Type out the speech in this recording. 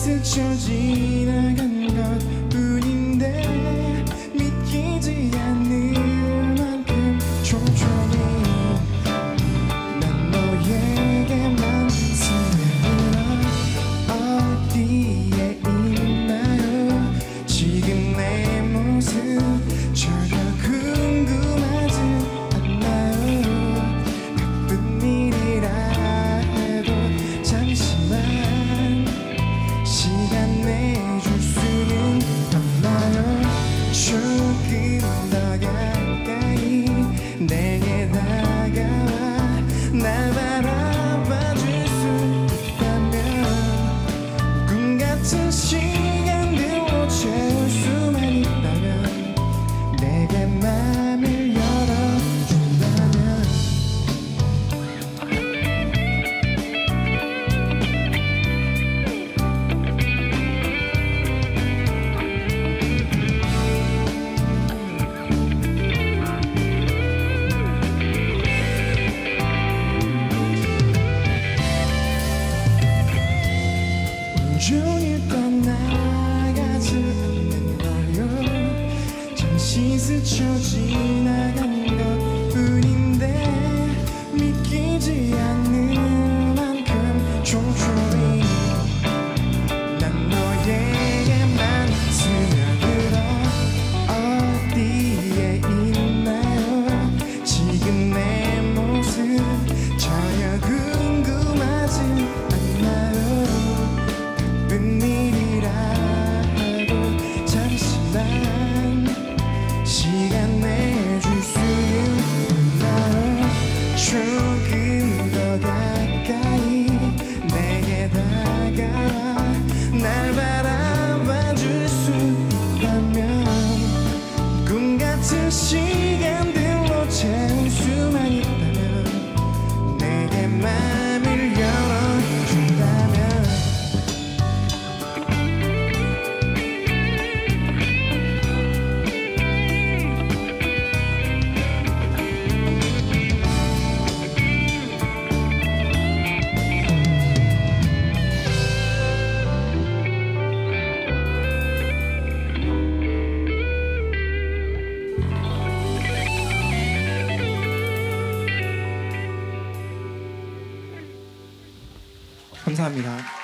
스쳐 지나간 것 傷ちょながら 감사합니다.